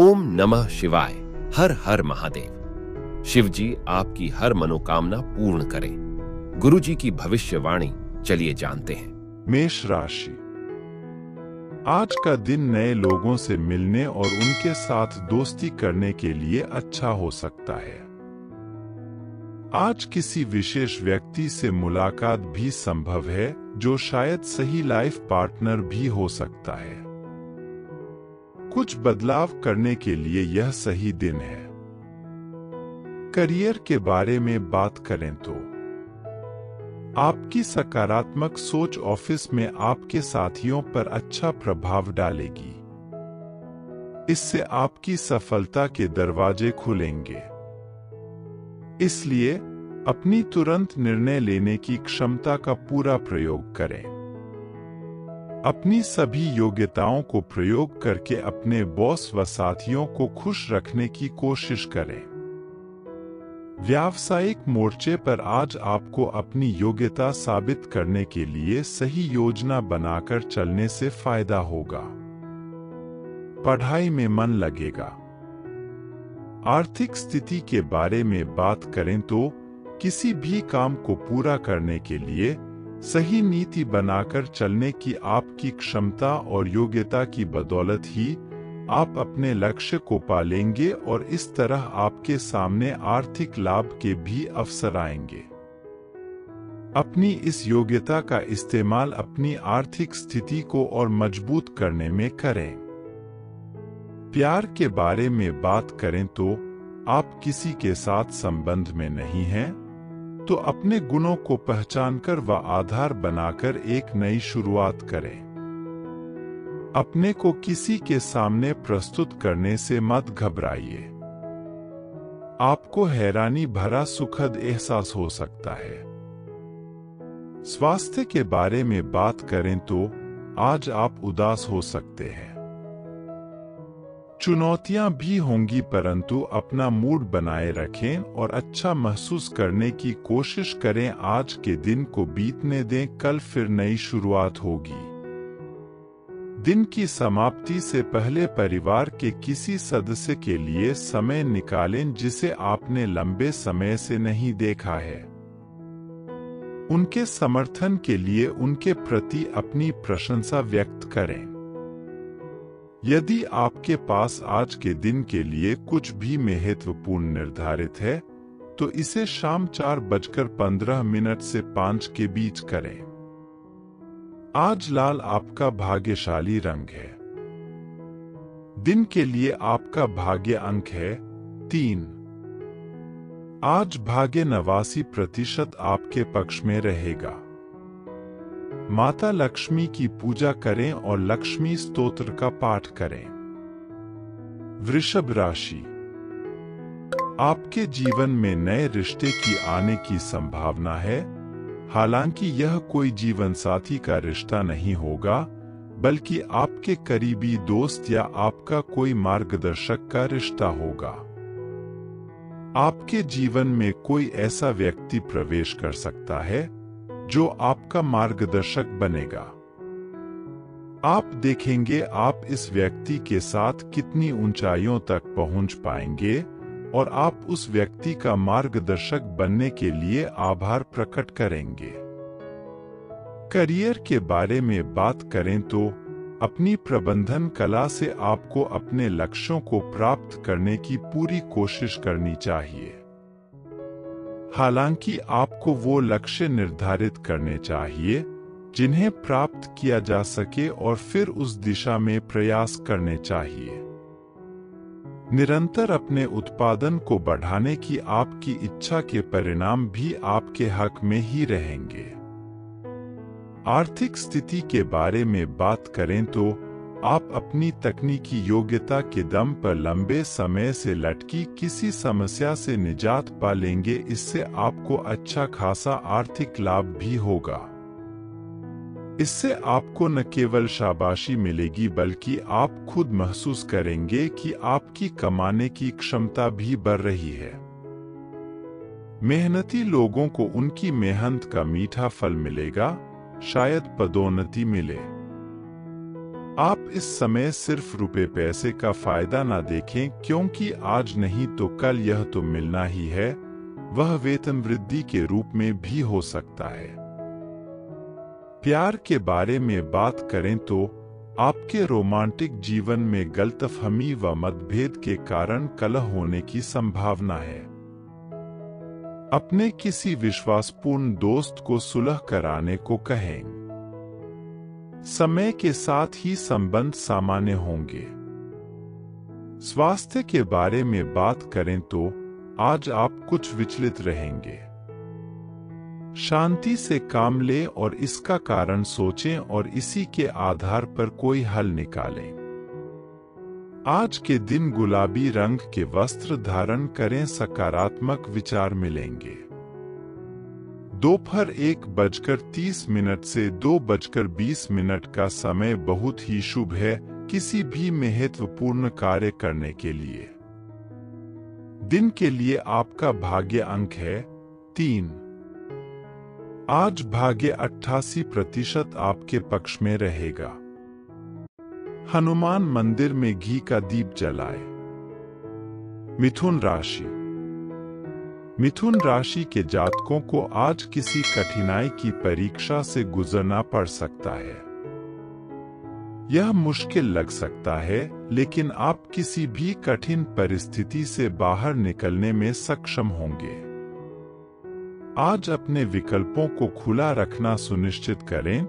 ओम नमः शिवाय, हर हर महादेव। शिव जी आपकी हर मनोकामना पूर्ण करें। गुरु जी की भविष्यवाणी चलिए जानते हैं। मेष राशि। आज का दिन नए लोगों से मिलने और उनके साथ दोस्ती करने के लिए अच्छा हो सकता है। आज किसी विशेष व्यक्ति से मुलाकात भी संभव है, जो शायद सही लाइफ पार्टनर भी हो सकता है। कुछ बदलाव करने के लिए यह सही दिन है। करियर के बारे में बात करें तो। आपकी सकारात्मक सोच ऑफ़िस में आपके साथियों पर अच्छा प्रभाव डालेगी। इससे आपकी सफलता के दरवाजे खुलेंगे। इसलिए अपनी तुरंत निर्णय लेने की क्षमता का पूरा प्रयोग करें। अपनी सभी योग्यताओं को प्रयोग करके अपने बॉस व साथियों को खुश रखने की कोशिश करें। व्यावसायिक मोर्चे पर आज आपको अपनी योग्यता साबित करने के लिए सही योजना बनाकर चलने से फ़ायदा होगा। पढ़ाई में मन लगेगा। आर्थिक स्थिति के बारे में बात करें तो किसी भी काम को पूरा करने के लिए सही नीति बनाकर चलने की आपकी क्षमता और योग्यता की बदौलत ही आप अपने लक्ष्य को पालेंगे और इस तरह आपके सामने आर्थिक लाभ के भी अवसर आएँगे। अपनी इस योग्यता का इस्तेमाल अपनी आर्थिक स्थिति को और मज़बूत करने में करें। प्यार के बारे में बात करें तो आप किसी के साथ संबंध में नहीं हैं। तो अपने गुणों को पहचानकर व आधार बनाकर एक नई शुरुआत करें। अपने को किसी के सामने प्रस्तुत करने से मत घबराइए। आपको हैरानी भरा सुखद एहसास हो सकता है। स्वास्थ्य के बारे में बात करें तो आज आप उदास हो सकते हैं। चुनौतियाँ भी होंगी, परंतु अपना मूड बनाए रखें और अच्छा महसूस करने की कोशिश करें। आज के दिन को बीतने दें, कल फिर नई शुरुआत होगी। दिन की समाप्ति से पहले परिवार के किसी सदस्य के लिए समय निकालें, जिसे आपने लंबे समय से नहीं देखा है। उनके समर्थन के लिए उनके प्रति अपनी प्रशंसा व्यक्त करें। यदि आपके पास आज के दिन के लिए कुछ भी महत्वपूर्ण निर्धारित है तो इसे शाम चार बजकर पंद्रह मिनट से पाँच के बीच करें। आज लाल आपका भाग्यशाली रंग है। दिन के लिए आपका भाग्य अंक है तीन। आज भाग्य नवासी प्रतिशत आपके पक्ष में रहेगा। माता लक्ष्मी की पूजा करें और लक्ष्मी स्तोत्र का पाठ करें। वृषभ राशि। आपके जीवन में नए रिश्ते की आने की संभावना है। हालाँकि यह कोई जीवन साथी का रिश्ता नहीं होगा, बल्कि आपके करीबी दोस्त या आपका कोई मार्गदर्शक का रिश्ता होगा। आपके जीवन में कोई ऐसा व्यक्ति प्रवेश कर सकता है जो आपका मार्गदर्शक बनेगा। आप देखेंगे आप इस व्यक्ति के साथ कितनी ऊंचाइयों तक पहुँच पाएँगे और आप उस व्यक्ति का मार्गदर्शक बनने के लिए आभार प्रकट करेंगे। करियर के बारे में बात करें तो अपनी प्रबंधन कला से आपको अपने लक्ष्यों को प्राप्त करने की पूरी कोशिश करनी चाहिए। हालाँकि आपको वो लक्ष्य निर्धारित करने चाहिए, जिन्हें प्राप्त किया जा सके और फिर उस दिशा में प्रयास करने चाहिए। निरंतर अपने उत्पादन को बढ़ाने की आपकी इच्छा के परिणाम भी आपके हक में ही रहेंगे। आर्थिक स्थिति के बारे में बात करें तो आप अपनी तकनीकी योग्यता के दम पर लंबे समय से लटकी किसी समस्या से निजात पा लेंगे, इससे आपको अच्छा खासा आर्थिक लाभ भी होगा। इससे आपको न केवल शाबाशी मिलेगी, बल्कि आप खुद महसूस करेंगे कि आपकी कमाने की क्षमता भी बढ़ रही है। मेहनती लोगों को उनकी मेहनत का मीठा फल मिलेगा, शायद पदोन्नति मिले। आप इस समय सिर्फ़ रुपए पैसे का फ़ायदा ना देखें, क्योंकि आज नहीं तो कल यह तो मिलना ही है। वह वेतन वृद्धि के रूप में भी हो सकता है। प्यार के बारे में बात करें तो आपके रोमांटिक जीवन में गलतफहमी व मतभेद के कारण कलह होने की संभावना है। अपने किसी विश्वासपूर्ण दोस्त को सुलह कराने को कहें। समय के साथ ही संबंध सामान्य होंगे। स्वास्थ्य के बारे में बात करें तो आज आप कुछ विचलित रहेंगे। शांति से काम लें और इसका कारण सोचें और इसी के आधार पर कोई हल निकालें। आज के दिन गुलाबी रंग के वस्त्र धारण करें, सकारात्मक विचार मिलेंगे। दोपहर एक बजकर तीस मिनट से दो बजकर बीस मिनट का समय बहुत ही शुभ है किसी भी महत्वपूर्ण कार्य करने के लिए। दिन के लिए आपका भाग्य अंक है तीन। आज भाग्य 88 प्रतिशत आपके पक्ष में रहेगा। हनुमान मंदिर में घी का दीप जलाए। मिथुन राशि। मिथुन राशि के जातकों को आज किसी कठिनाई की परीक्षा से गुजरना पड़ सकता है। यह मुश्किल लग सकता है, लेकिन आप किसी भी कठिन परिस्थिति से बाहर निकलने में सक्षम होंगे। आज अपने विकल्पों को खुला रखना सुनिश्चित करें,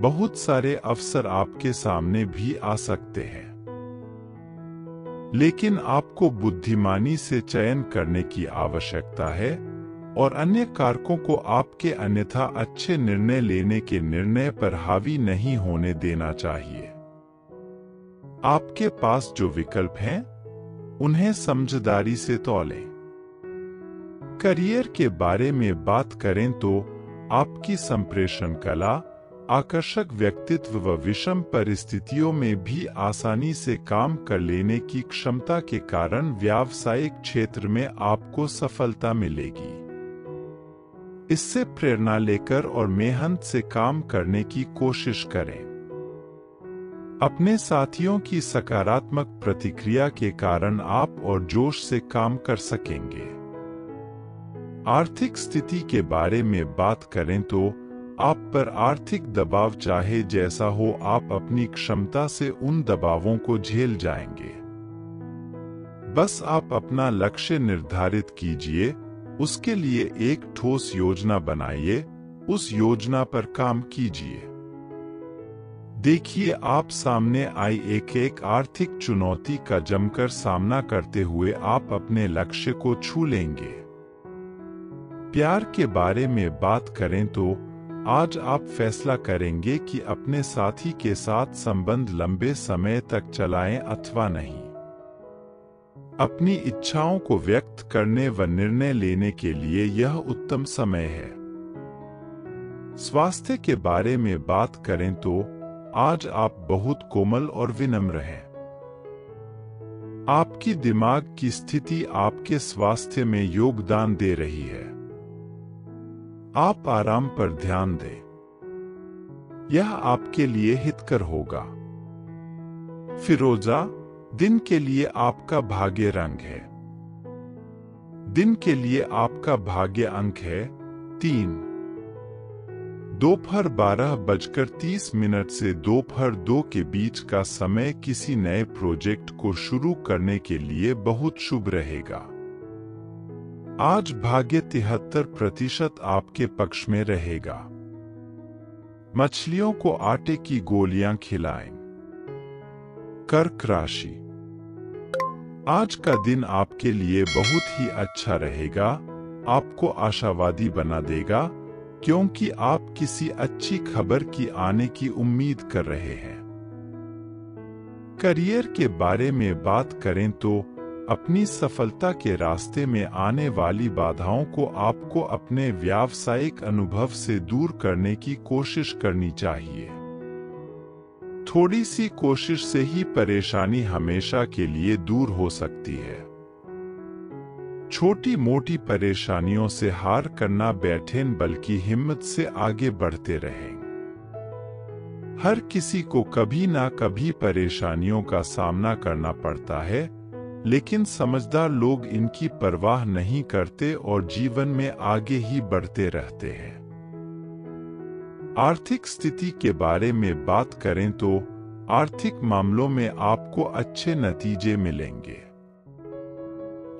बहुत सारे अवसर आपके सामने भी आ सकते हैं। लेकिन आपको बुद्धिमानी से चयन करने की आवश्यकता है और अन्य कारकों को आपके अन्यथा अच्छे निर्णय लेने के निर्णय पर हावी नहीं होने देना चाहिए आपके पास जो विकल्प हैं, उन्हें समझदारी से तोलें। करियर के बारे में बात करें तो आपकी संप्रेषण कला आकर्षक व्यक्तित्व व विषम परिस्थितियों में भी आसानी से काम कर लेने की क्षमता के कारण व्यावसायिक क्षेत्र में आपको सफलता मिलेगी। इससे प्रेरणा लेकर और मेहनत से काम करने की कोशिश करें। अपने साथियों की सकारात्मक प्रतिक्रिया के कारण आप और जोश से काम कर सकेंगे। आर्थिक स्थिति के बारे में बात करें तो आप पर आर्थिक दबाव चाहे जैसा हो, आप अपनी क्षमता से उन दबावों को झेल जाएँगे। बस आप अपना लक्ष्य निर्धारित कीजिए, उसके लिए एक ठोस योजना बनाइए, उस योजना पर काम कीजिए। देखिए, आप सामने आई एक एक आर्थिक चुनौती का जमकर सामना करते हुए आप अपने लक्ष्य को छू लेंगे। प्यार के बारे में बात करें तो आज आप फैसला करेंगे कि अपने साथी के साथ संबंध लंबे समय तक चलाएँ अथवा नहीं। अपनी इच्छाओं को व्यक्त करने व निर्णय लेने के लिए यह उत्तम समय है। स्वास्थ्य के बारे में बात करें तो आज आप बहुत कोमल और विनम्र हैं। आपकी दिमाग की स्थिति आपके स्वास्थ्य में योगदान दे रही है। आप आराम पर ध्यान दें। यह आपके लिए हितकर होगा। फिरोजा, दिन के लिए आपका भाग्य रंग है। दिन के लिए आपका भाग्य अंक है तीन। दोपहर बारह बजकर तीस मिनट से दोपहर दो के बीच का समय किसी नए प्रोजेक्ट को शुरू करने के लिए बहुत शुभ रहेगा। आज भाग्य तिहत्तर प्रतिशत आपके पक्ष में रहेगा। मछलियों को आटे की गोलियाँ खिलाएँ। कर्क राशि। आज का दिन आपके लिए बहुत ही अच्छा रहेगा, आपको आशावादी बना देगा, क्योंकि आप किसी अच्छी खबर की आने की उम्मीद कर रहे हैं। करियर के बारे में बात करें तो अपनी सफलता के रास्ते में आने वाली बाधाओं को आपको अपने व्यावसायिक अनुभव से दूर करने की कोशिश करनी चाहिए। थोड़ी सी कोशिश से ही परेशानी हमेशा के लिए दूर हो सकती है। छोटी मोटी परेशानियों से हार करना बैठें बल्कि हिम्मत से आगे बढ़ते रहें। हर किसी को कभी ना कभी परेशानियों का सामना करना पड़ता है लेकिन समझदार लोग इनकी परवाह नहीं करते और जीवन में आगे ही बढ़ते रहते हैं। आर्थिक स्थिति के बारे में बात करें तो आर्थिक मामलों में आपको अच्छे नतीजे मिलेंगे।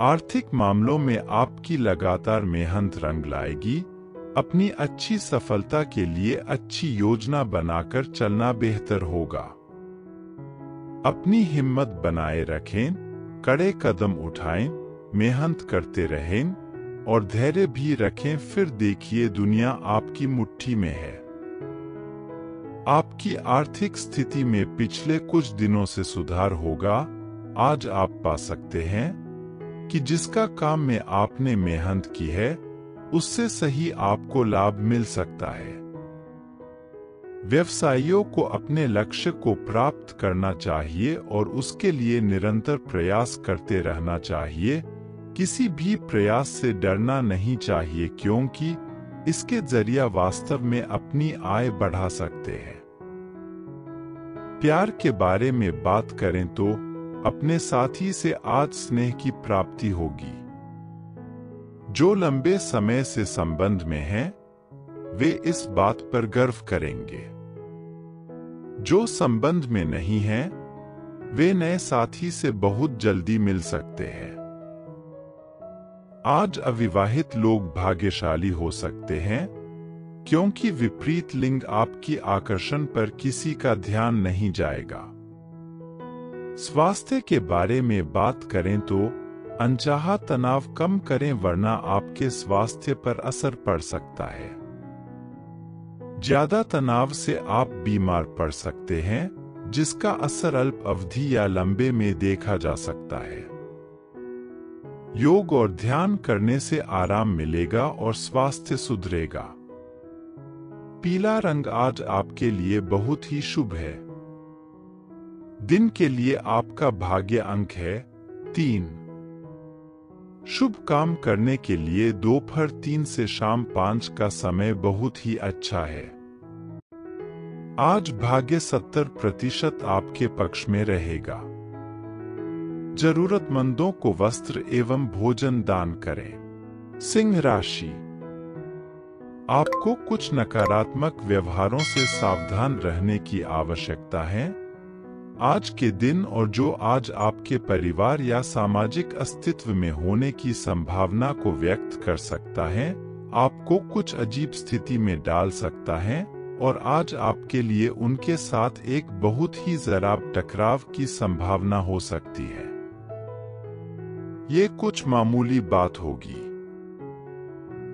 आर्थिक मामलों में आपकी लगातार मेहनत रंग लाएगी, अपनी अच्छी सफलता के लिए अच्छी योजना बनाकर चलना बेहतर होगा। अपनी हिम्मत बनाए रखें कड़े कदम उठाएँ, मेहनत करते रहें, और धैर्य भी रखें, फिर देखिए दुनिया आपकी मुट्ठी में है। आपकी आर्थिक स्थिति में पिछले कुछ दिनों से सुधार होगा, आज आप पा सकते हैं कि जिसका काम में आपने मेहनत की है, उससे सही आपको लाभ मिल सकता है। व्यवसायियों को अपने लक्ष्य को प्राप्त करना चाहिए और उसके लिए निरंतर प्रयास करते रहना चाहिए। किसी भी प्रयास से डरना नहीं चाहिए क्योंकि इसके ज़रिया वास्तव में अपनी आय बढ़ा सकते हैं। प्यार के बारे में बात करें तो अपने साथी से आज स्नेह की प्राप्ति होगी। जो लंबे समय से संबंध में हैं, वे इस बात पर गर्व करेंगे। जो संबंध में नहीं हैं, वे नए साथी से बहुत जल्दी मिल सकते हैं। आज अविवाहित लोग भाग्यशाली हो सकते हैं क्योंकि विपरीत लिंग आपकी आकर्षण पर किसी का ध्यान नहीं जाएगा। स्वास्थ्य के बारे में बात करें तो अनचाहा तनाव कम करें वरना आपके स्वास्थ्य पर असर पड़ सकता है। ज़्यादा तनाव से आप बीमार पड़ सकते हैं, जिसका असर अल्प अवधि या लंबे में देखा जा सकता है। योग और ध्यान करने से आराम मिलेगा और स्वास्थ्य सुधरेगा। पीला रंग आज आपके लिए बहुत ही शुभ है। दिन के लिए आपका भाग्य अंक है तीन। शुभ काम करने के लिए दोपहर तीन से शाम पाँच का समय बहुत ही अच्छा है। आज भाग्य सत्तर प्रतिशत आपके पक्ष में रहेगा। जरूरतमंदों को वस्त्र एवं भोजन दान करें। सिंह राशि। आपको कुछ नकारात्मक व्यवहारों से सावधान रहने की आवश्यकता है। आज के दिन और जो आज आपके परिवार या सामाजिक अस्तित्व में होने की संभावना को व्यक्त कर सकता है, आपको कुछ अजीब स्थिति में डाल सकता है, और आज आपके लिए उनके साथ एक बहुत ही जराब टकराव की संभावना हो सकती है। ये कुछ मामूली बात होगी।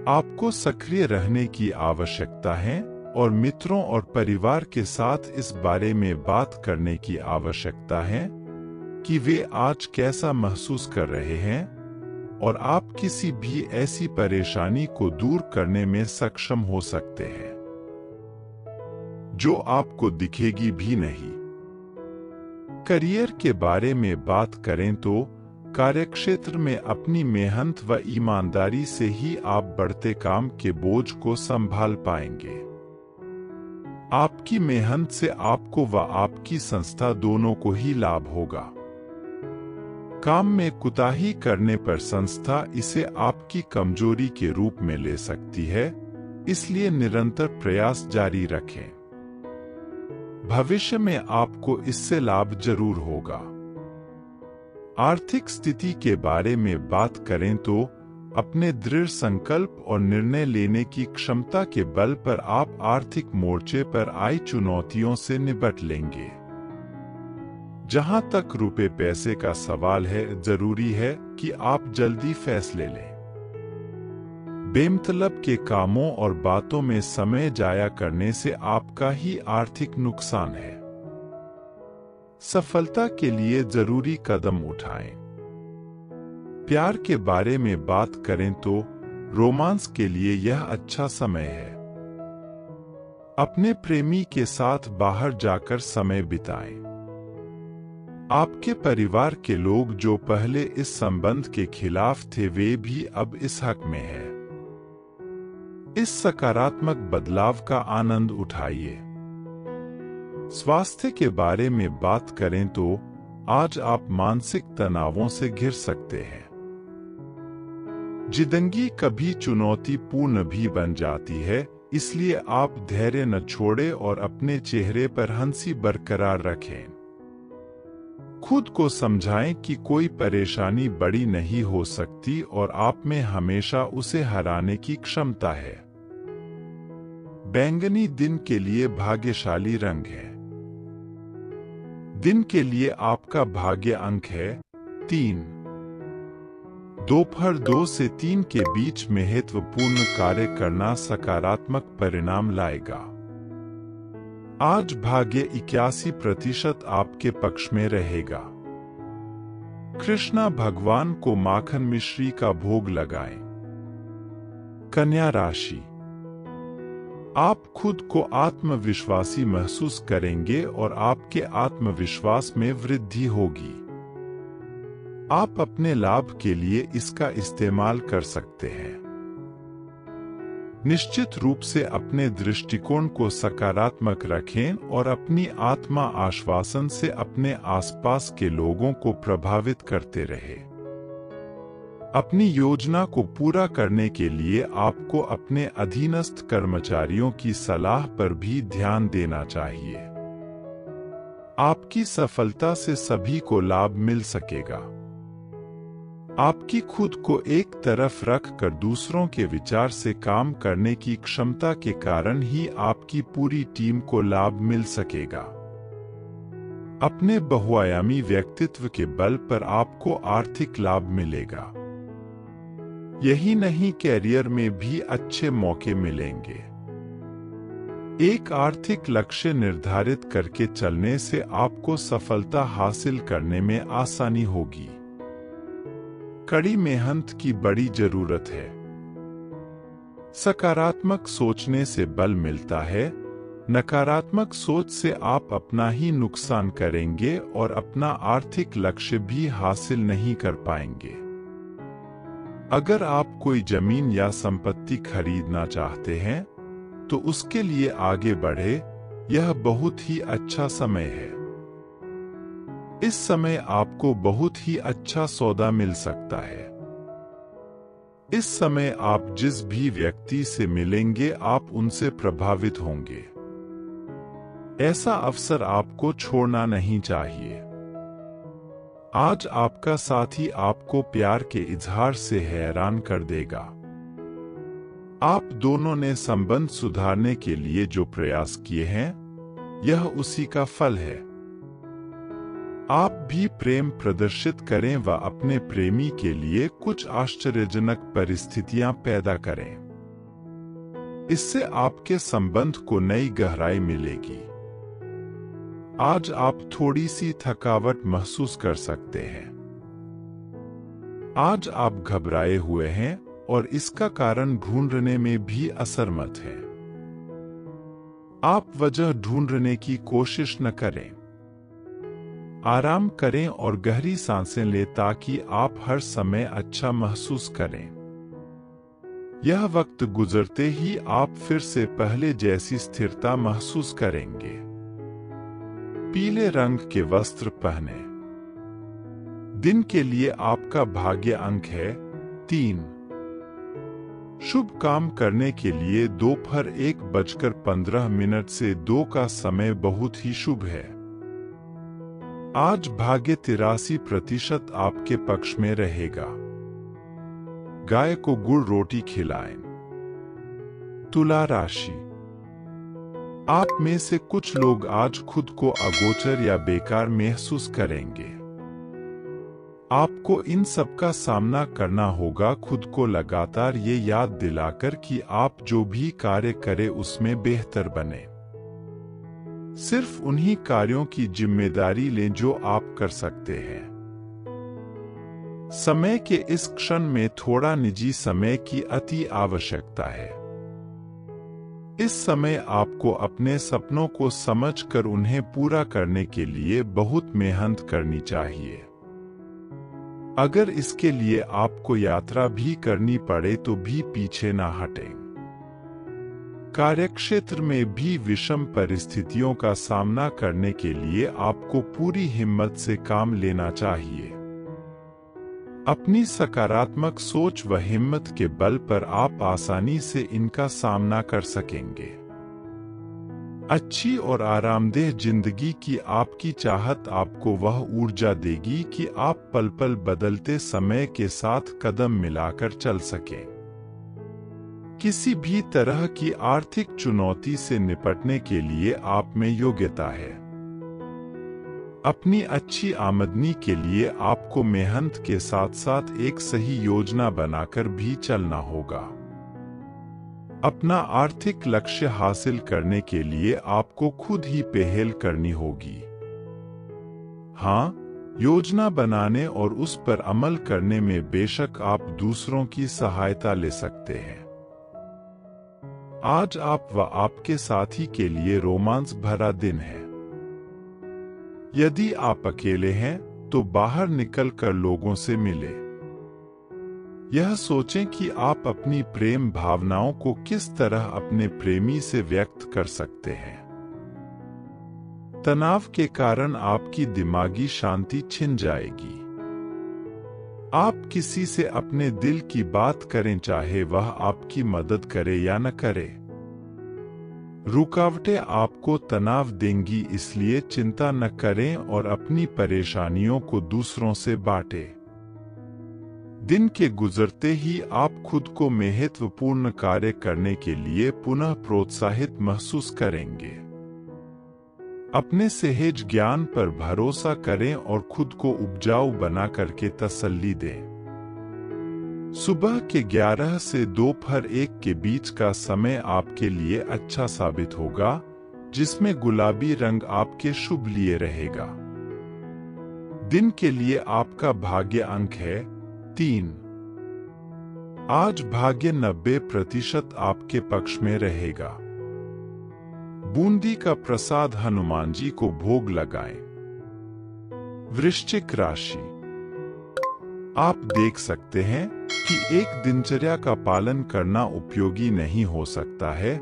आपको सक्रिय रहने की आवश्यकता है और मित्रों और परिवार के साथ इस बारे में बात करने की आवश्यकता है कि वे आज कैसा महसूस कर रहे हैं और आप किसी भी ऐसी परेशानी को दूर करने में सक्षम हो सकते हैं। जो आपको दिखेगी भी नहीं। करियर के बारे में बात करें तो कार्यक्षेत्र में अपनी मेहनत व ईमानदारी से ही आप बढ़ते काम के बोझ को संभाल पाएँगे। आपकी मेहनत से आपको व आपकी संस्था दोनों को ही लाभ होगा। काम में कुताही करने पर संस्था इसे आपकी कमज़ोरी के रूप में ले सकती है, इसलिए निरंतर प्रयास जारी रखें। भविष्य में आपको इससे लाभ ज़रूर होगा। आर्थिक स्थिति के बारे में बात करें तो अपने दृढ़ संकल्प और निर्णय लेने की क्षमता के बल पर आप आर्थिक मोर्चे पर आई चुनौतियों से निपट लेंगे। जहाँ तक रुपए पैसे का सवाल है, ज़रूरी है कि आप जल्दी फैसले लें। बेमतलब के कामों और बातों में समय जाया करने से आपका ही आर्थिक नुकसान है। सफलता के लिए ज़रूरी कदम उठाएँ। प्यार के बारे में बात करें तो रोमांस के लिए यह अच्छा समय है। अपने प्रेमी के साथ बाहर जाकर समय बिताएँ। आपके परिवार के लोग जो पहले इस संबंध के खिलाफ थे, वे भी अब इस हक में है। इस सकारात्मक बदलाव का आनंद उठाइए। स्वास्थ्य के बारे में बात करें तो आज आप मानसिक तनावों से घिर सकते हैं। ज़िंदगी कभी चुनौतीपूर्ण भी बन जाती है, इसलिए आप धैर्य न छोड़े और अपने चेहरे पर हँसी बरकरार रखें। खुद को समझाएँ कि कोई परेशानी बड़ी नहीं हो सकती और आप में हमेशा उसे हराने की क्षमता है। बैंगनी दिन के लिए भाग्यशाली रंग है। दिन के लिए आपका भाग्य अंक है तीन। दोपहर दो से तीन के बीच महत्वपूर्ण कार्य करना सकारात्मक परिणाम लाएगा। आज भाग्य इक्यासी प्रतिशत आपके पक्ष में रहेगा। कृष्णा भगवान को माखन मिश्री का भोग लगाएँ। कन्या राशि। आप खुद को आत्मविश्वासी महसूस करेंगे और आपके आत्मविश्वास में वृद्धि होगी। आप अपने लाभ के लिए इसका इस्तेमाल कर सकते हैं। निश्चित रूप से अपने दृष्टिकोण को सकारात्मक रखें और अपनी आत्मा आश्वासन से अपने आसपास के लोगों को प्रभावित करते रहे। अपनी योजना को पूरा करने के लिए आपको अपने अधीनस्थ कर्मचारियों की सलाह पर भी ध्यान देना चाहिए। आपकी सफलता से सभी को लाभ मिल सकेगा। आपकी खुद को एक तरफ़ रख कर दूसरों के विचार से काम करने की क्षमता के कारण ही आपकी पूरी टीम को लाभ मिल सकेगा। अपने बहुआयामी व्यक्तित्व के बल पर आपको आर्थिक लाभ मिलेगा। यही नहीं, कैरियर में भी अच्छे मौके मिलेंगे। एक आर्थिक लक्ष्य निर्धारित करके चलने से आपको सफलता हासिल करने में आसानी होगी। कड़ी मेहनत की बड़ी ज़रूरत है। सकारात्मक सोचने से बल मिलता है, नकारात्मक सोच से आप अपना ही नुकसान करेंगे और अपना आर्थिक लक्ष्य भी हासिल नहीं कर पाएँगे। अगर आप कोई ज़मीन या संपत्ति खरीदना चाहते हैं तो उसके लिए आगे बढ़े, यह बहुत ही अच्छा समय है। इस समय आपको बहुत ही अच्छा सौदा मिल सकता है। इस समय आप जिस भी व्यक्ति से मिलेंगे, आप उनसे प्रभावित होंगे। ऐसा अवसर आपको छोड़ना नहीं चाहिए। आज आपका साथी आपको प्यार के इजहार से हैरान कर देगा। आप दोनों ने संबंध सुधारने के लिए जो प्रयास किए हैं, यह उसी का फल है। आप भी प्रेम प्रदर्शित करें व अपने प्रेमी के लिए कुछ आश्चर्यजनक परिस्थितियाँ पैदा करें। इससे आपके संबंध को नई गहराई मिलेगी। आज आप थोड़ी सी थकावट महसूस कर सकते हैं। आज आप घबराए हुए हैं और इसका कारण ढूँढने में भी असरमत है। आप वजह ढूँढने की कोशिश न करें। आराम करें और गहरी साँसें लें ताकि आप हर समय अच्छा महसूस करें। यह वक्त गुजरते ही आप फिर से पहले जैसी स्थिरता महसूस करेंगे। पीले रंग के वस्त्र पहने। दिन के लिए आपका भाग्य अंक है तीन। शुभ काम करने के लिए दोपहर एक बजकर पंद्रह मिनट से दो का समय बहुत ही शुभ है। आज भाग्य तिरासी प्रतिशत आपके पक्ष में रहेगा। गाय को गुड़ रोटी खिलाएँ। तुला राशि। आप में से कुछ लोग आज खुद को अगोचर या बेकार महसूस करेंगे। आपको इन सब का सामना करना होगा। खुद को लगातार ये याद दिलाकर कि आप जो भी कार्य करें उसमें बेहतर बने। सिर्फ़ उन्हीं कार्यों की ज़िम्मेदारी लें जो आप कर सकते हैं। समय के इस क्षण में थोड़ा निजी समय की अति आवश्यकता है। इस समय आपको अपने सपनों को समझकर उन्हें पूरा करने के लिए बहुत मेहनत करनी चाहिए। अगर इसके लिए आपको यात्रा भी करनी पड़े तो भी पीछे ना हटें। कार्यक्षेत्र में भी विषम परिस्थितियों का सामना करने के लिए आपको पूरी हिम्मत से काम लेना चाहिए। अपनी सकारात्मक सोच व हिम्मत के बल पर आप आसानी से इनका सामना कर सकेंगे। अच्छी और आरामदेह ज़िंदगी की आपकी चाहत आपको वह ऊर्जा देगी कि आप पल पल बदलते समय के साथ कदम मिलाकर चल सकें। किसी भी तरह की आर्थिक चुनौती से निपटने के लिए आप में योग्यता है। अपनी अच्छी आमदनी के लिए आपको मेहनत के साथ साथ एक सही योजना बनाकर भी चलना होगा। अपना आर्थिक लक्ष्य हासिल करने के लिए आपको खुद ही पहल करनी होगी। हाँ योजना बनाने और उस पर अमल करने में बेशक आप दूसरों की सहायता ले सकते हैं। आज आप व आपके साथी के लिए रोमांस भरा दिन है। यदि आप अकेले हैं तो बाहर निकलकर लोगों से मिले। यह सोचें कि आप अपनी प्रेम भावनाओं को किस तरह अपने प्रेमी से व्यक्त कर सकते हैं। तनाव के कारण आपकी दिमागी शांति छिन जाएगी। आप किसी से अपने दिल की बात करें, चाहे वह आपकी मदद करे या न करे रुकावटें आपको तनाव देंगी, इसलिए चिंता न करें और अपनी परेशानियों को दूसरों से बांटें। दिन के गुजरते ही आप खुद को महत्वपूर्ण कार्य करने के लिए पुनः प्रोत्साहित महसूस करेंगे अपने सहज ज्ञान पर भरोसा करें और खुद को उपजाऊ बना करके तसल्ली दें। सुबह के 11 से दोपहर एक के बीच का समय आपके लिए अच्छा साबित होगा, जिसमें गुलाबी रंग आपके शुभ लिए रहेगा। दिन के लिए आपका भाग्य अंक है तीन। आज भाग्य नब्बे प्रतिशत आपके पक्ष में रहेगा। बूंदी का प्रसाद हनुमान जी को भोग लगाएँ। वृश्चिक राशि। आप देख सकते हैं कि एक दिनचर्या का पालन करना उपयोगी नहीं हो सकता है,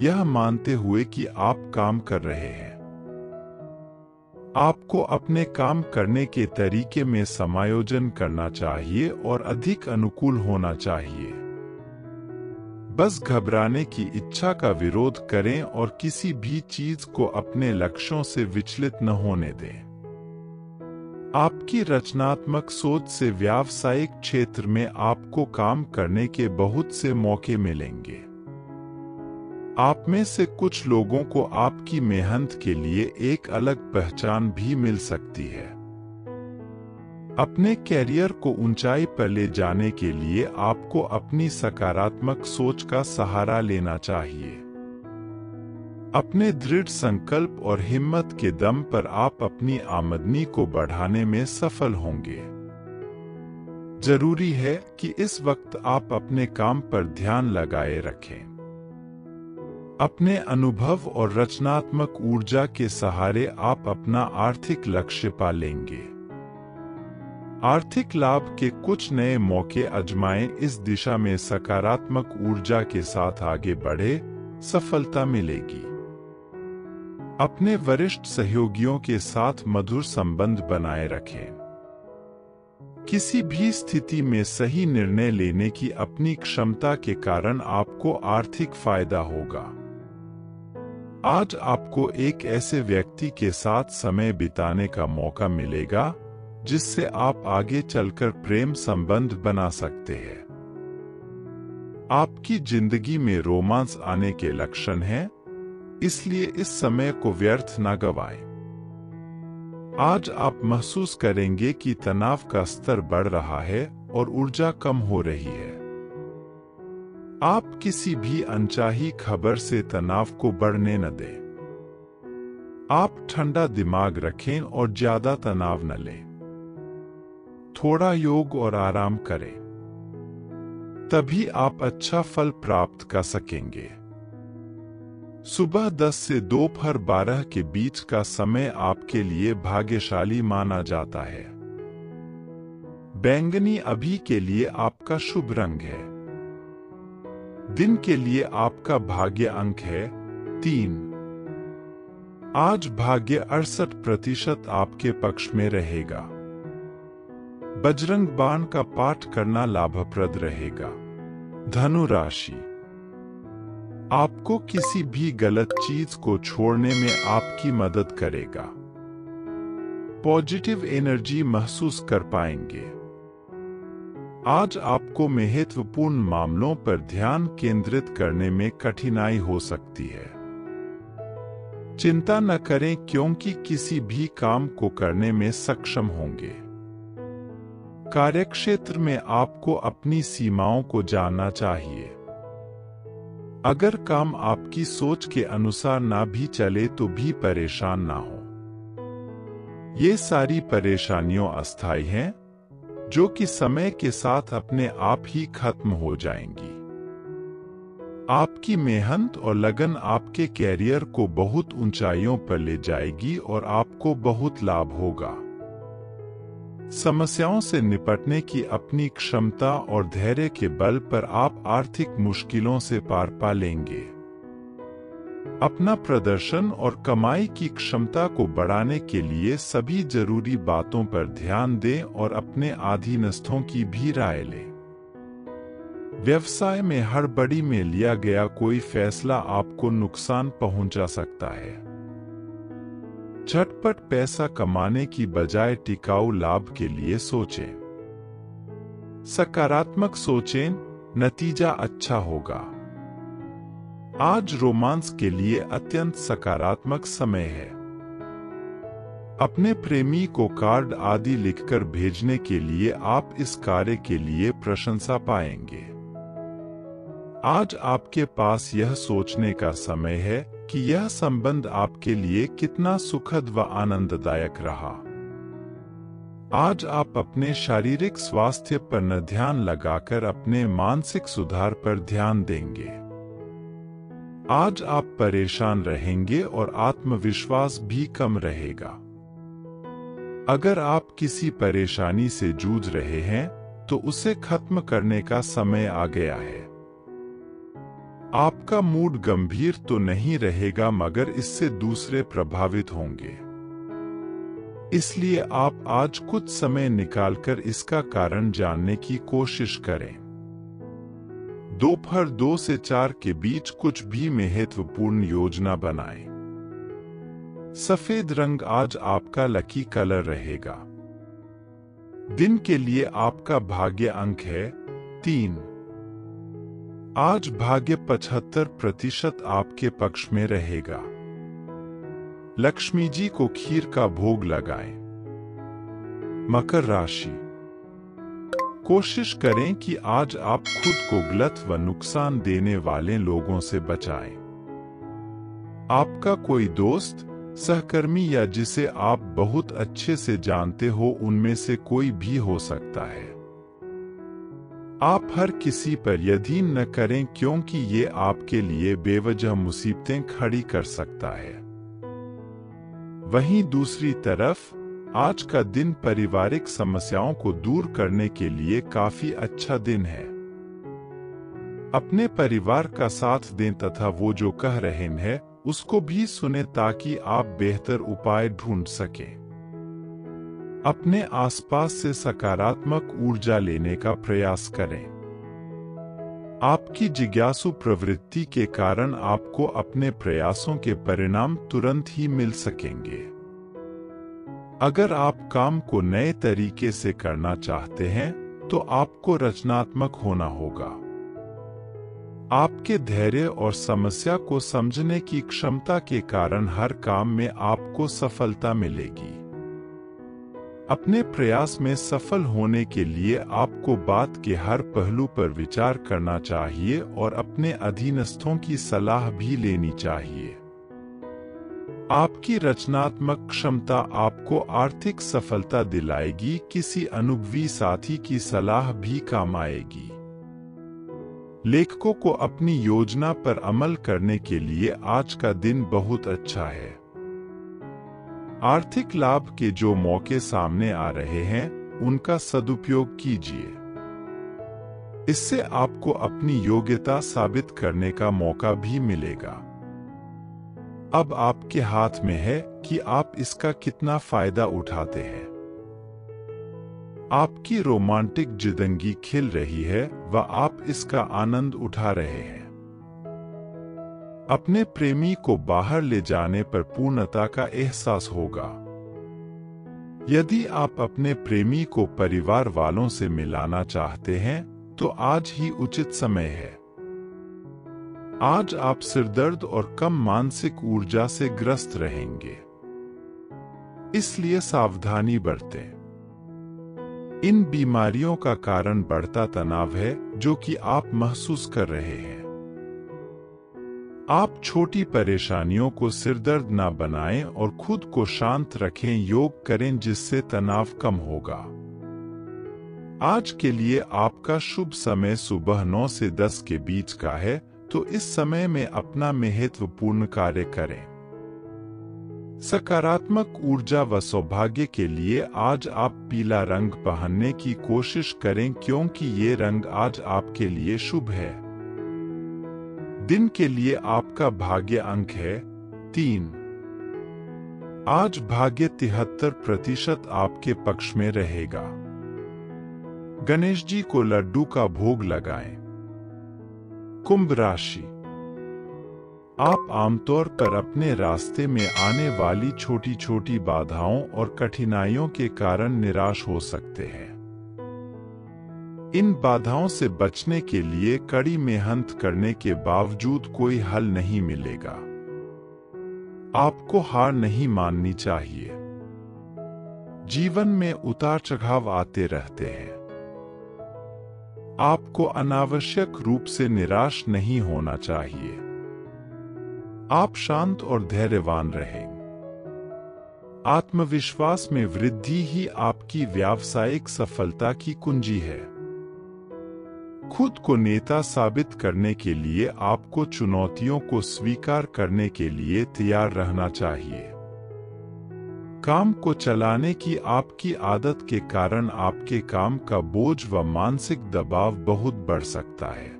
यह मानते हुए कि आप काम कर रहे हैं। आपको अपने काम करने के तरीके में समायोजन करना चाहिए और अधिक अनुकूल होना चाहिए। बस घबराने की इच्छा का विरोध करें और किसी भी चीज़ को अपने लक्ष्यों से विचलित न होने दें। आपकी रचनात्मक सोच से व्यावसायिक क्षेत्र में आपको काम करने के बहुत से मौके मिलेंगे। आप में से कुछ लोगों को आपकी मेहनत के लिए एक अलग पहचान भी मिल सकती है। अपने कैरियर को ऊंचाई पर ले जाने के लिए आपको अपनी सकारात्मक सोच का सहारा लेना चाहिए। अपने दृढ़ संकल्प और हिम्मत के दम पर आप अपनी आमदनी को बढ़ाने में सफल होंगे। ज़रूरी है कि इस वक्त आप अपने काम पर ध्यान लगाए रखें। अपने अनुभव और रचनात्मक ऊर्जा के सहारे आप अपना आर्थिक लक्ष्य पा लेंगे आर्थिक लाभ के कुछ नए मौके अजमाएँ इस दिशा में सकारात्मक ऊर्जा के साथ आगे बढ़े, सफलता मिलेगी। अपने वरिष्ठ सहयोगियों के साथ मधुर संबंध बनाए रखें। किसी भी स्थिति में सही निर्णय लेने की अपनी क्षमता के कारण आपको आर्थिक फ़ायदा होगा। आज आपको एक ऐसे व्यक्ति के साथ समय बिताने का मौका मिलेगा जिससे आप आगे चलकर प्रेम संबंध बना सकते हैं। आपकी ज़िंदगी में रोमांस आने के लक्षण हैं, इसलिए इस समय को व्यर्थ न गवाएँ। आज आप महसूस करेंगे कि तनाव का स्तर बढ़ रहा है और ऊर्जा कम हो रही है। आप किसी भी अनचाही खबर से तनाव को बढ़ने न दें। आप ठंडा दिमाग रखें और ज़्यादा तनाव न लें। थोड़ा योग और आराम करें। तभी आप अच्छा फल प्राप्त कर सकेंगे। सुबह 10 से दोपहर 12 के बीच का समय आपके लिए भाग्यशाली माना जाता है। बैंगनी अभी के लिए आपका शुभ रंग है। दिन के लिए आपका भाग्य अंक है तीन। आज भाग्य अड़सठ प्रतिशत आपके पक्ष में रहेगा। बजरंग बाण का पाठ करना लाभप्रद रहेगा। धनु राशि। आपको किसी भी गलत चीज़ को छोड़ने में आपकी मदद करेगा। पॉजिटिव एनर्जी महसूस कर पाएँगे। आज आपको महत्वपूर्ण मामलों पर ध्यान केंद्रित करने में कठिनाई हो सकती है। चिंता न करें क्योंकि किसी भी काम को करने में सक्षम होंगे। कार्यक्षेत्र में आपको अपनी सीमाओं को जानना चाहिए। अगर काम आपकी सोच के अनुसार ना भी चले तो भी परेशान ना हो। ये सारी परेशानियों अस्थायी हैं, जो कि समय के साथ अपने आप ही खत्म हो जाएँगी। आपकी मेहनत और लगन आपके कैरियर को बहुत ऊंचाइयों पर ले जाएगी और आपको बहुत लाभ होगा। समस्याओं से निपटने की अपनी क्षमता और धैर्य के बल पर आप आर्थिक मुश्किलों से पार पा लेंगे अपना प्रदर्शन और कमाई की क्षमता को बढ़ाने के लिए सभी ज़रूरी बातों पर ध्यान दें और अपने आधीनस्थों की भी राय लें। व्यवसाय में हड़बड़ी में लिया गया कोई फैसला आपको नुकसान पहुँचा सकता है। झटपट पैसा कमाने की बजाय टिकाऊ लाभ के लिए सोचें। सकारात्मक सोचें, नतीजा अच्छा होगा। आज रोमांस के लिए अत्यंत सकारात्मक समय है। अपने प्रेमी को कार्ड आदि लिखकर भेजने के लिए आप इस कार्य के लिए प्रशंसा पाएँगे। आज आपके पास यह सोचने का समय है कि यह संबंध आपके लिए कितना सुखद व आनंददायक रहा। आज आप अपने शारीरिक स्वास्थ्य पर न ध्यान लगाकर अपने मानसिक सुधार पर ध्यान देंगे। आज आप परेशान रहेंगे और आत्मविश्वास भी कम रहेगा। अगर आप किसी परेशानी से जूझ रहे हैं तो उसे खत्म करने का समय आ गया है। आपका मूड गंभीर तो नहीं रहेगा, मगर इससे दूसरे प्रभावित होंगे। इसलिए आप आज कुछ समय निकालकर इसका कारण जानने की कोशिश करें। दोपहर दो से चार के बीच कुछ भी महत्वपूर्ण योजना बनाएँ। सफ़ेद रंग आज आपका लकी कलर रहेगा। दिन के लिए आपका भाग्य अंक है तीन। आज भाग्य पचहत्तर प्रतिशत आपके पक्ष में रहेगा लक्ष्मी जी को खीर का भोग लगाएँ। मकर राशि कोशिश करें कि आज आप खुद को गलत व नुकसान देने वाले लोगों से बचाएँ। आपका कोई दोस्त, सहकर्मी या जिसे आप बहुत अच्छे से जानते हो, उनमें से कोई भी हो सकता है आप हर किसी पर यदीन न करें क्योंकि ये आपके लिए बेवजह मुसीबतें खड़ी कर सकता है। वहीं दूसरी तरफ़, आज का दिन पारिवारिक समस्याओं को दूर करने के लिए काफ़ी अच्छा दिन है। अपने परिवार का साथ दें तथा वो जो कह रहे हैं, उसको भी सुने ताकि आप बेहतर उपाय ढूंढ सकें। अपने आसपास से सकारात्मक ऊर्जा लेने का प्रयास करें। आपकी जिज्ञासु प्रवृत्ति के कारण आपको अपने प्रयासों के परिणाम तुरंत ही मिल सकेंगे। अगर आप काम को नए तरीके से करना चाहते हैं तो आपको रचनात्मक होना होगा। आपके धैर्य और समस्या को समझने की क्षमता के कारण हर काम में आपको सफलता मिलेगी। अपने प्रयास में सफल होने के लिए आपको बात के हर पहलू पर विचार करना चाहिए और अपने अधीनस्थों की सलाह भी लेनी चाहिए। आपकी रचनात्मक क्षमता आपको आर्थिक सफलता दिलाएगी, किसी अनुभवी साथी की सलाह भी काम आएगी। लेखकों को अपनी योजना पर अमल करने के लिए आज का दिन बहुत अच्छा है। आर्थिक लाभ के जो मौके सामने आ रहे हैं, उनका सदुपयोग कीजिए। इससे आपको अपनी योग्यता साबित करने का मौका भी मिलेगा। अब आपके हाथ में है कि आप इसका कितना फ़ायदा उठाते हैं। आपकी रोमांटिक ज़िंदगी खिल रही है, व आप इसका आनंद उठा रहे हैं। अपने प्रेमी को बाहर ले जाने पर पूर्णता का एहसास होगा। यदि आप अपने प्रेमी को परिवार वालों से मिलाना चाहते हैं तो आज ही उचित समय है। आज आप सिरदर्द और कम मानसिक ऊर्जा से ग्रस्त रहेंगे। इसलिए सावधानी बरतें। इन बीमारियों का कारण बढ़ता तनाव है, जो कि आप महसूस कर रहे हैं। आप छोटी परेशानियों को सिरदर्द ना बनाएँ और खुद को शांत रखें, योग करें जिससे तनाव कम होगा। आज के लिए आपका शुभ समय सुबह 9 से 10 के बीच का है तो इस समय में अपना महत्वपूर्ण कार्य करें। सकारात्मक ऊर्जा व सौभाग्य के लिए आज आप पीला रंग पहनने की कोशिश करें, क्योंकि ये रंग आज आपके लिए शुभ है। दिन के लिए आपका भाग्य अंक है तीन। आज भाग्य तिहत्तर प्रतिशत आपके पक्ष में रहेगा। गणेश जी को लड्डू का भोग लगाएँ। कुंभ राशि। आप आमतौर पर अपने रास्ते में आने वाली छोटी छोटी बाधाओं और कठिनाइयों के कारण निराश हो सकते हैं। इन बाधाओं से बचने के लिए कड़ी मेहनत करने के बावजूद कोई हल नहीं मिलेगा। आपको हार नहीं माननी चाहिए। जीवन में उतार चढ़ाव आते रहते हैं। आपको अनावश्यक रूप से निराश नहीं होना चाहिए। आप शांत और धैर्यवान रहें। आत्मविश्वास में वृद्धि ही आपकी व्यावसायिक सफलता की कुंजी है। खुद को नेता साबित करने के लिए आपको चुनौतियों को स्वीकार करने के लिए तैयार रहना चाहिए। काम को चलाने की आपकी आदत के कारण आपके काम का बोझ व मानसिक दबाव बहुत बढ़ सकता है।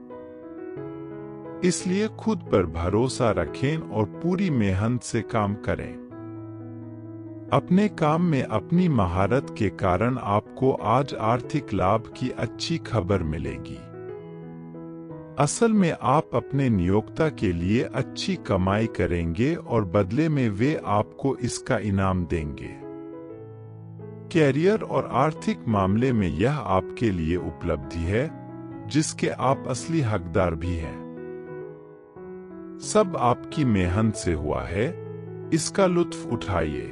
इसलिए खुद पर भरोसा रखें और पूरी मेहनत से काम करें। अपने काम में अपनी महारत के कारण आपको आज आर्थिक लाभ की अच्छी खबर मिलेगी। असल में आप अपने नियोक्ता के लिए अच्छी कमाई करेंगे और बदले में वे आपको इसका इनाम देंगे। कैरियर और आर्थिक मामले में यह आपके लिए उपलब्धि है, जिसके आप असली हकदार भी हैं। सब आपकी मेहनत से हुआ है, इसका लुत्फ उठाइए।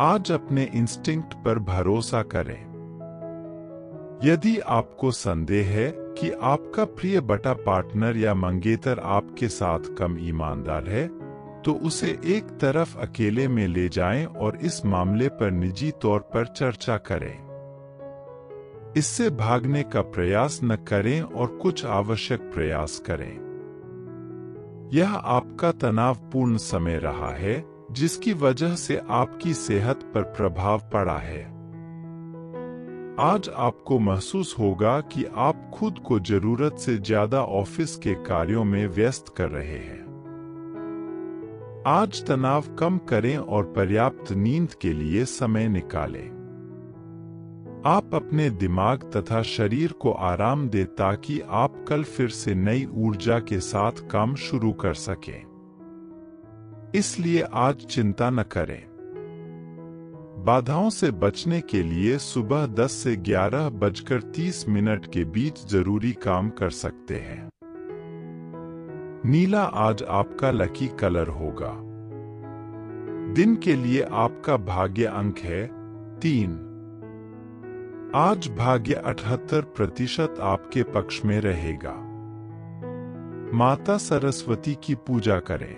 आज अपने इंस्टिंक्ट पर भरोसा करें। यदि आपको संदेह है कि आपका प्रिय बटा पार्टनर या मंगेतर आपके साथ कम ईमानदार है तो उसे एक तरफ़ अकेले में ले जाएँ और इस मामले पर निजी तौर पर चर्चा करें। इससे भागने का प्रयास न करें और कुछ आवश्यक प्रयास करें। यह आपका तनावपूर्ण समय रहा है, जिसकी वजह से आपकी सेहत पर प्रभाव पड़ा है। आज आपको महसूस होगा कि आप खुद को ज़रूरत से ज़्यादा ऑफ़िस के कार्यों में व्यस्त कर रहे हैं। आज तनाव कम करें और पर्याप्त नींद के लिए समय निकालें। आप अपने दिमाग तथा शरीर को आराम दें ताकि आप कल फिर से नई ऊर्जा के साथ काम शुरू कर सकें। इसलिए आज चिंता न करें। बाधाओं से बचने के लिए सुबह 10 से ग्यारह बजकर तीस मिनट के बीच ज़रूरी काम कर सकते हैं। नीला आज आपका लकी कलर होगा। दिन के लिए आपका भाग्य अंक है तीन। आज भाग्य अठहत्तर प्रतिशत आपके पक्ष में रहेगा। माता सरस्वती की पूजा करें।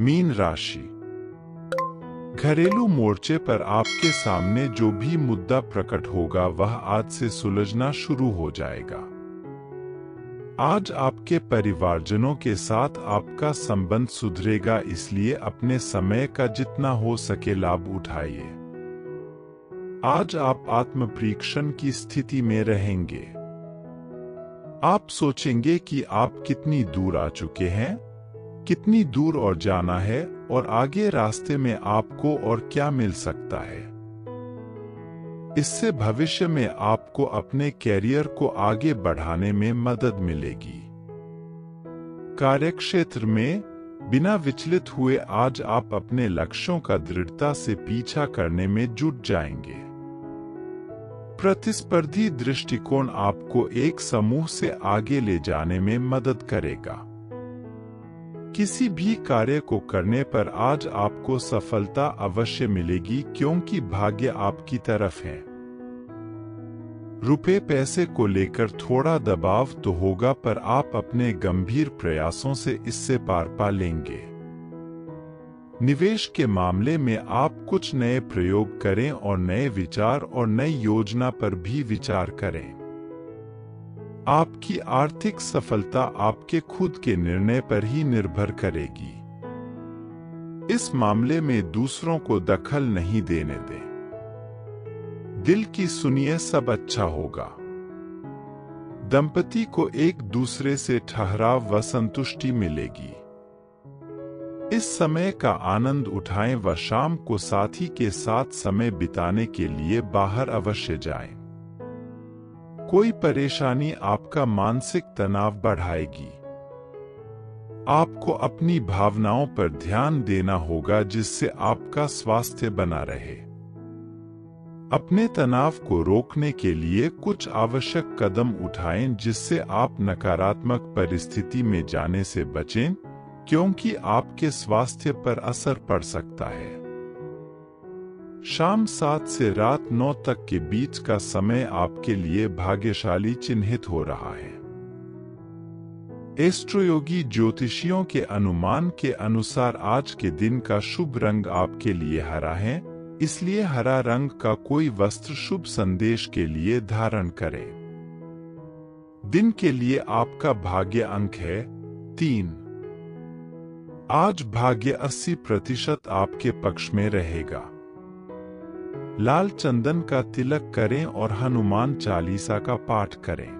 मीन राशि घरेलू मोर्चे पर आपके सामने जो भी मुद्दा प्रकट होगा, वह आज से सुलझना शुरू हो जाएगा। आज आपके परिवारजनों के साथ आपका संबंध सुधरेगा, इसलिए अपने समय का जितना हो सके लाभ उठाइए। आज आप आत्म परीक्षण की स्थिति में रहेंगे। आप सोचेंगे कि आप कितनी दूर आ चुके हैं। कितनी दूर और जाना है और आगे रास्ते में आपको और क्या मिल सकता है। इससे भविष्य में आपको अपने कैरियर को आगे बढ़ाने में मदद मिलेगी। कार्यक्षेत्र में, बिना विचलित हुए आज आप अपने लक्ष्यों का दृढ़ता से पीछा करने में जुट जाएँगे। प्रतिस्पर्धी दृष्टिकोण आपको एक समूह से आगे ले जाने में मदद करेगा। किसी भी कार्य को करने पर आज आपको सफलता अवश्य मिलेगी क्योंकि भाग्य आपकी तरफ़ है। रुपए पैसे को लेकर थोड़ा दबाव तो होगा पर आप अपने गंभीर प्रयासों से इससे पार पा लेंगे निवेश के मामले में आप कुछ नए प्रयोग करें और नए विचार और नई योजना पर भी विचार करें। आपकी आर्थिक सफलता आपके खुद के निर्णय पर ही निर्भर करेगी। इस मामले में दूसरों को दखल नहीं देने दें। दिल की सुनिए सब अच्छा होगा। दंपति को एक दूसरे से ठहराव व संतुष्टि मिलेगी। इस समय का आनंद उठाएँ व शाम को साथी के साथ समय बिताने के लिए बाहर अवश्य जाएँ। कोई परेशानी आपका मानसिक तनाव बढ़ाएगी। आपको अपनी भावनाओं पर ध्यान देना होगा जिससे आपका स्वास्थ्य बना रहे। अपने तनाव को रोकने के लिए कुछ आवश्यक कदम उठाएँ जिससे आप नकारात्मक परिस्थिति में जाने से बचें, क्योंकि आपके स्वास्थ्य पर असर पड़ सकता है। शाम सात से रात नौ तक के बीच का समय आपके लिए भाग्यशाली चिन्हित हो रहा है। एस्ट्रोयोगी ज्योतिषियों के अनुमान के अनुसार आज के दिन का शुभ रंग आपके लिए हरा है, इसलिए हरा रंग का कोई वस्त्र शुभ संदेश के लिए धारण करें। दिन के लिए आपका भाग्य अंक है तीन। आज भाग्य 80 प्रतिशत आपके पक्ष में रहेगा। लाल चंदन का तिलक करें और हनुमान चालीसा का पाठ करें।